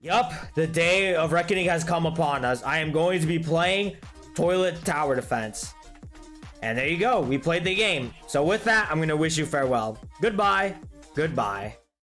Yup, the day of reckoning has come upon us. I am going to be playing Toilet Tower Defense. And there you go. We played the game. So with that, I'm going to wish you farewell. Goodbye. Goodbye.